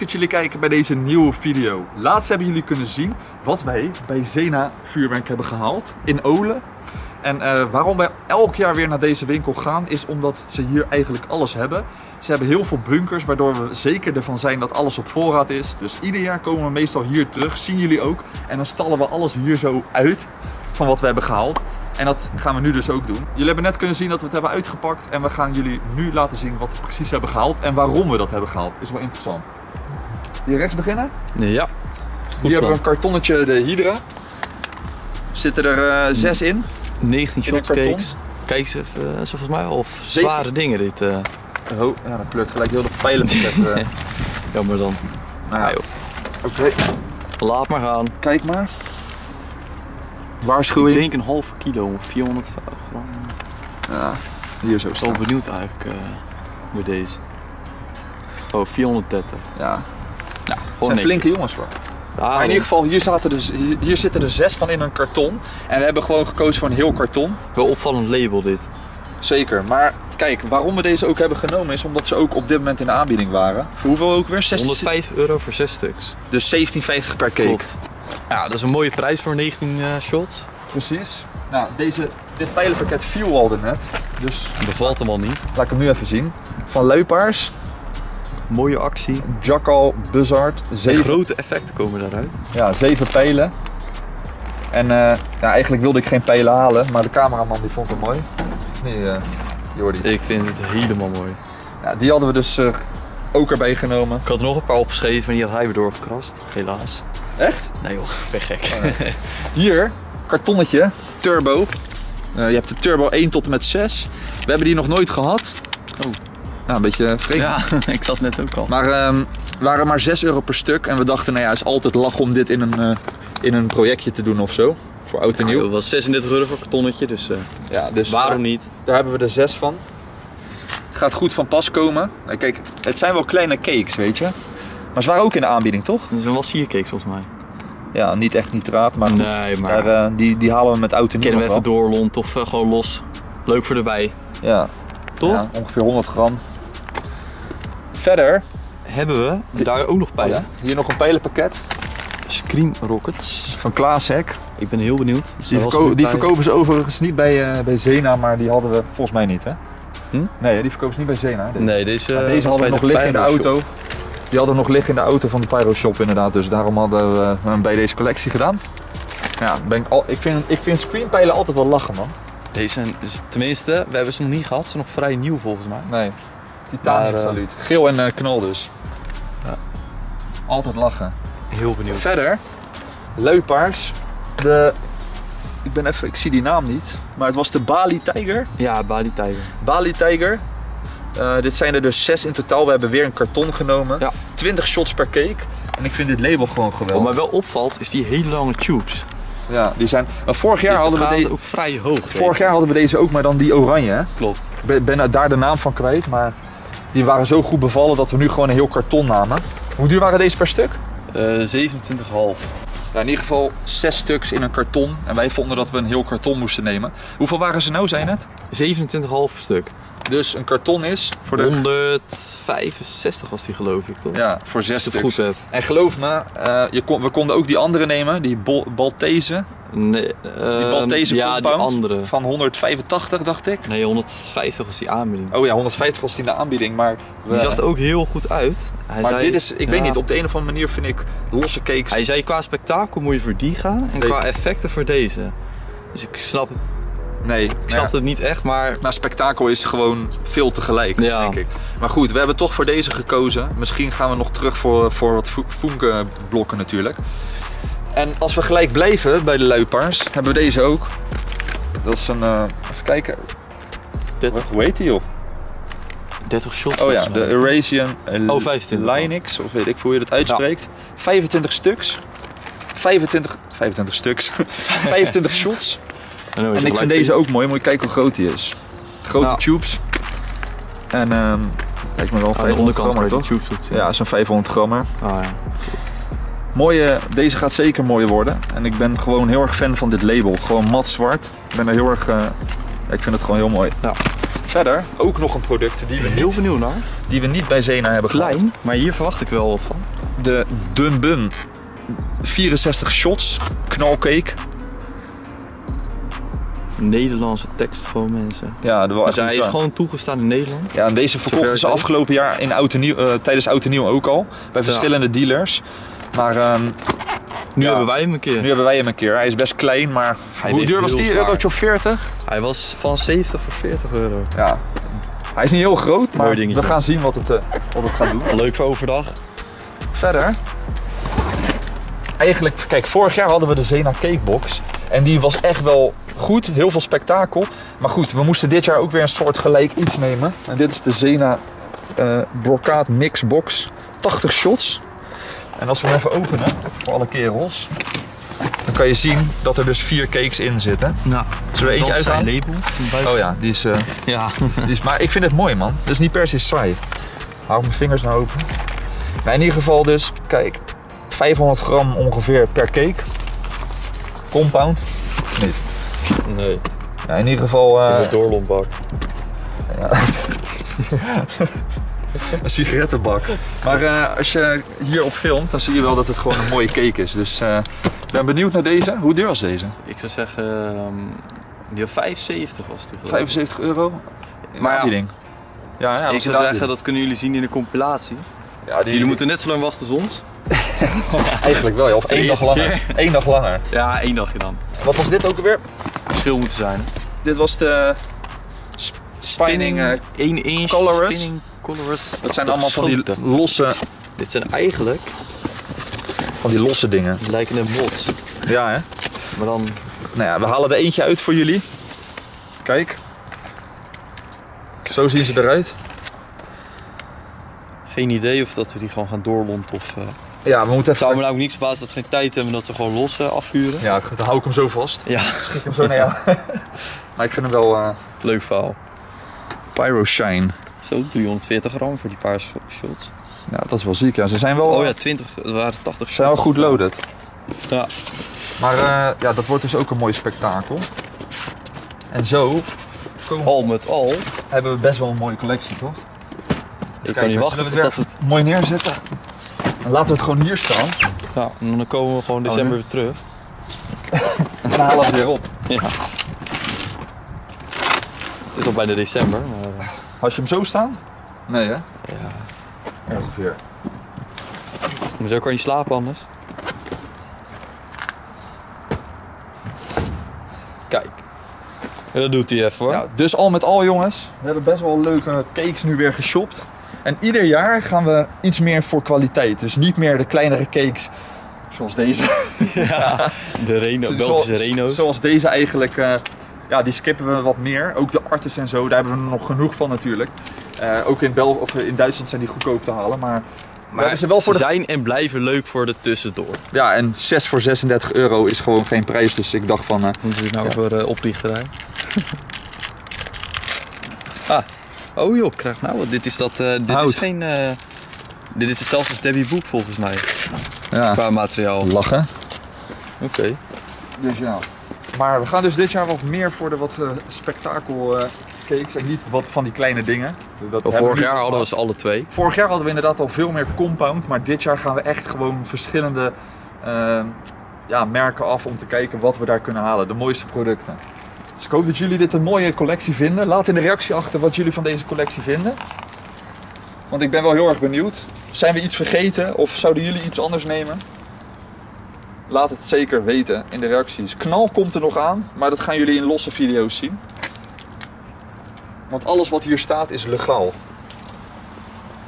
jullie kijken bij deze nieuwe video. Laatst hebben jullie kunnen zien wat wij bij Zena vuurwerk hebben gehaald in Olen. En eh, waarom wij elk jaar weer naar deze winkel gaan, is omdat ze hier eigenlijk alles hebben. Ze hebben heel veel bunkers, waardoor we zeker ervan zijn dat alles op voorraad is. Dus ieder jaar komen we meestal hier terug, zien jullie ook. En dan stallen we alles hier zo uit van wat we hebben gehaald. En dat gaan we nu dus ook doen. Jullie hebben net kunnen zien dat we het hebben uitgepakt. En we gaan jullie nu laten zien wat we precies hebben gehaald en waarom we dat hebben gehaald. Is wel interessant. Hier rechts beginnen. Nee, ja. Hier hebben we een kartonnetje de Hydra. Zitten er eh, zes in. 19 In een shots karton? cakes. Kijk eens even, zo volgens mij wel. Of 17. zware dingen dit. eh Oh, ja, dan pleurt gelijk heel de pijlenpakket. eh. jammer dan. nou ja, joh. oké. Laat maar gaan. Kijk maar. Ik Waarschuwing. denk een halve kilo, 400 gram. Ja, hier zo Ik ben wel staan. benieuwd eigenlijk eh bij deze. Oh, 430. Ja, Het gewoon zijn flinke jongens hoor. Daarom. Maar in ieder geval, hier, zaten dus, hier, hier zitten er zes van in een karton. En we hebben gewoon gekozen voor een heel karton. Wel opvallend label dit. Zeker. Maar kijk, waarom we deze ook hebben genomen is omdat ze ook op dit moment in de aanbieding waren. Voor hoeveel ook weer? 16, 105 euro voor 6 stuks. dus 17,50 per cake. Klopt. Ja, dat is een mooie prijs voor 19 eh, shots. Precies. Nou, deze, dit pijlenpakket viel al net. Dus Bevalt hem al niet. laat ik hem nu even zien. Van Luipaars, Mooie actie. Jackal, Buzzard, De zeven, grote effecten komen daaruit. ja, zeven pijlen. En eh, ja, eigenlijk wilde ik geen pijlen halen, maar de cameraman die vond het mooi. Niet, eh, Jordi? Ik vind het helemaal mooi. Ja, die hadden we dus eh, ook erbij genomen. Ik had er nog een paar opgeschreven, maar die had hij weer doorgekrast. Helaas. Echt? Nee joh, ver gek. Hier, kartonnetje, turbo. Je hebt de turbo 1 tot en met 6. We hebben die nog nooit gehad. Oh. Nou, een beetje vreemd. Ja, ik zat net ook al. Maar ehm waren maar 6 euro per stuk. En we dachten, nou ja, het is altijd lachen om dit in een, eh, in een projectje te doen of zo. Voor oud en nieuw. dat was 36 euro voor een kartonnetje, dus eh, Ja, dus waarom niet? daar hebben we er 6 van. Gaat goed van pas komen. Nou, kijk, het zijn wel kleine cakes, weet je. Maar ze waren ook in de aanbieding, toch? Dat is een wel siercakes volgens mij. Ja, niet echt nitraat, maar. Nee, maar Daar, eh, die, die halen we met oud en nieuw kennen we even doorlont of gewoon los. Leuk voor erbij, wel. Ja, toch? ja, ongeveer 100 gram. Verder Hebben we daar ook nog bij. Ja. Hier nog een pijlenpakket Scream Rockets. van Klaashek. Ik ben heel benieuwd. Die, verko- verkopen ze overigens niet bij, eh, bij Zena, maar die hadden we volgens mij niet, hè? Hm? Nee, die verkopen ze niet bij Zena. Deze, Nee, deze, eh, deze hadden we nog liggen in de auto. Die hadden we nog liggen in de auto van de Pyro Shop inderdaad, dus daarom hadden we hem bij deze collectie gedaan. Ja, ben ik, al, ik, vind, ik vind screenpijlen altijd wel lachen, man. Deze zijn, dus, tenminste, we hebben ze nog niet gehad. Ze zijn nog vrij nieuw volgens mij. Nee, titanium Maar, eh, saluut. Geel en eh, knal dus. Ja. Altijd lachen. Heel benieuwd. Verder, luipaars. De, ik ben even, ik zie die naam niet, maar het was de Bali Tiger. Ja, Bali Tiger. Bali Tiger. Eh, dit zijn er dus zes in totaal. We hebben weer een karton genomen. Ja. 20 shots per cake. En ik vind dit label gewoon Wat geweldig. mij wel opvalt, is die hele lange tubes. Ja, die zijn. maar vorig jaar hadden we deze. ook vrij hoog. Vorig jaar hadden we deze ook, maar dan die oranje. Hè? Klopt. Ik ben, ben daar de naam van kwijt, maar die waren zo goed bevallen dat we nu gewoon een heel karton namen. Hoe duur waren deze per stuk? Eh 27,5. Ja, in ieder geval zes stuks in een karton. En wij vonden dat we een heel karton moesten nemen. Hoeveel waren ze nou, zijn het? 27,5 per stuk. Dus een karton is voor de. 165 was die geloof ik toch? Ja, voor zes Als ik het stuks. goed heb. En geloof me, eh, je kon, we konden ook die andere nemen, die Bol- Baltese. Nee, Die ehm, Baltese Ja, die andere. van 185 dacht ik. Nee, 150 was die aanbieding. Oh ja, 150 was die in de aanbieding, maar... We, Die zag er ook heel goed uit. Hij maar zei, dit is, ik weet niet, op de een of andere manier vind ik losse cakes... Hij zei qua spektakel moet je voor die gaan en qua effecten voor deze. Dus ik snap, nee, ik snap het niet echt, maar Maar spektakel is gewoon veel tegelijk, Ja. denk ik. Maar goed, we hebben toch voor deze gekozen. Misschien gaan we nog terug voor, voor wat Funke blokken natuurlijk. En als we gelijk blijven bij de luipaars, hebben we deze ook. Dat is een, eh, even kijken, 30, hoe heet die joh? 30 shots. Oh ja, de. Eurasian eh, Oh, 25. Linux, of weet ik hoe je dat uitspreekt. 25 stuks. 25, 25 stuks. 25 shots. En, ik vind deze ook mooi. Moet je kijken hoe groot die is. Grote Ja. tubes. En ehm lijkt me wel Aan de 500 onderkant gram, toch? tubes. Ja, zo'n 500 grammer. Ah, ja. Mooie, deze gaat zeker mooi worden. En ik ben gewoon heel erg fan van dit label. Gewoon mat zwart. Ik ben er heel erg... eh, ik vind het gewoon heel mooi. Ja. Verder ook nog een product die we heel niet, benieuwd naar. die we niet bij Zena hebben gehad. Klein, maar hier verwacht ik wel wat van. de Dunbun 64 shots knalcake. Nederlandse tekst gewoon mensen. Ja, dat was Dus echt hij is gewoon toegestaan in Nederland. Ja, en deze verkochten ze afgelopen jaar in oud en nieuw, eh, tijdens Oud en Nieuw ook al. Bij verschillende dealers. Maar ehm, Nu Ja. hebben wij hem een keer. nu hebben wij hem een keer. Hij is best klein, maar Hij hoe duur was die? zwaar. Eurotje of 40? Hij was van 70 voor 40 euro. Ja. Hij is niet heel groot, maar Mooi dingetje. we gaan zien wat het, eh, wat het gaat doen. Leuk voor overdag. Verder. Eigenlijk, kijk, vorig jaar hadden we de Zena Cakebox. En die was echt wel goed, heel veel spektakel. Maar goed, we moesten dit jaar ook weer een soort gelijk iets nemen. En dit is de Zena eh Brocade Mix Box. 80 shots. En als we hem even openen, voor alle kerels, dan kan je zien dat er dus vier cakes in zitten. Nou, Zullen we eentje uithalen? label. Oh ja, die is, eh, Ja. die is... Maar ik vind het mooi, man. Dat is niet per se saai. Hou mijn vingers nou open. Maar in ieder geval dus, kijk, 500 gram ongeveer per cake. Compound. Niet. Nee, Ja, in ieder geval eh, in de doorlombak. een sigarettenbak. Maar eh, als je hierop filmt, dan zie je wel dat het gewoon een mooie cake is. Dus eh, ik ben benieuwd naar deze. Hoe duur was deze? Ik zou zeggen, ehm, die had 75 was die geloof ik. 75 euro? Maar ja, Aanbieding. Ja, ja, ik zou zeggen, dat kunnen jullie zien in de compilatie. Ja, die, Jullie moeten net zo lang wachten als ons. Eigenlijk wel, ja. Of één dag langer. keer. Eén dag langer. Ja, één dagje dan. Wat was dit ook alweer? Verschil moeten zijn. Dit was de sp- spinning. eh, 1 inch. colorus. Spinning colorus. dat zijn allemaal van die losse, Dit zijn eigenlijk, van die losse dingen. die lijken een mods. Ja, hè? Maar dan, Nou ja, we halen er eentje uit voor jullie. Kijk. Zo zien ze eruit. geen idee of dat we die gewoon gaan doorlont of... eh, Ja, we moeten Het even... zou me nou ook niet verbazen dat we geen tijd hebben dat ze gewoon los eh, afvuren. Ja, dan hou ik hem zo vast. Ja, Schik hem zo naar jou. maar ik vind hem wel eh, leuk verhaal. Pyro Shine. Zo, 340 gram voor die paar sh- shots. Ja, dat is wel ziek. Ja. Ze zijn wel, Oh ja, 20, het waren 80 ze zijn wel goed loaded. Ja. Maar eh, ja, dat wordt dus ook een mooi spektakel. En zo komen- Al met al, hebben we best wel een mooie collectie, toch? ik kan niet wachten we totdat het mooi neerzetten. Laten we het gewoon hier staan. Ja, en dan komen we gewoon december weer terug. En dan halen we het weer op. Ja. Het is al bijna december, maar... eh, Had je hem zo staan? Nee, hè? Ja. Ongeveer. Maar zo kan je niet slapen anders. Kijk. En dat doet hij even hoor. Ja, dus al met al, jongens, we hebben best wel leuke cakes nu weer geshopt. En ieder jaar gaan we iets meer voor kwaliteit. Dus niet meer de kleinere cakes zoals deze. Ja, de Reno, Belgische Reno's. Zoals deze eigenlijk. eh, ja, die skippen we wat meer. Ook de artis en zo, daar hebben we er nog genoeg van natuurlijk. Eh, ook in, Bel of in Duitsland zijn die goedkoop te halen. Maar, Maar ze wel voor de... zijn en blijven leuk voor de tussendoor. Ja, en 6 voor 36 euro is gewoon geen prijs. Dus ik dacht van... eh, Moeten we het nou Ja. uh, oplichterij? ah, oh joh, krijg nou wat. Dit is dat. eh, dit Hout. is geen. eh, dit is hetzelfde als Debbie Boek volgens mij. ja, Qua materiaal. Oké. lachen. Dus ja. Maar we gaan dus dit jaar wat meer voor de wat eh, spektakel eh, cakes en niet wat van die kleine dingen. Dat hebben we Vorig jaar hadden we ze alle twee. Vorig jaar hadden we inderdaad al veel meer compound, maar dit jaar gaan we echt gewoon verschillende ja, merken af om te kijken wat we daar kunnen halen. De mooiste producten. Dus ik hoop dat jullie dit een mooie collectie vinden. Laat in de reactie achter wat jullie van deze collectie vinden. Want ik ben wel heel erg benieuwd. Zijn we iets vergeten of zouden jullie iets anders nemen? Laat het zeker weten in de reacties. Knal komt er nog aan, maar dat gaan jullie in losse video's zien. Want alles wat hier staat is legaal.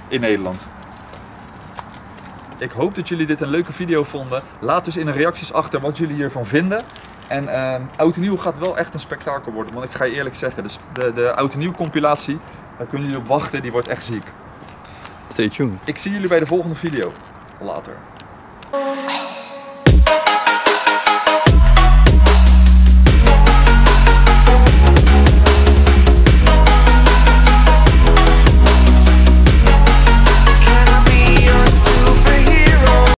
In Nederland. Ik hoop dat jullie dit een leuke video vonden. Laat dus in de reacties achter wat jullie hiervan vinden. En ehm Oud en Nieuw gaat wel echt een spektakel worden. Want ik ga je eerlijk zeggen, de, de, de Oud en Nieuw compilatie, daar kunnen jullie op wachten. Die wordt echt ziek. Stay tuned. Ik zie jullie bij de volgende video. Later.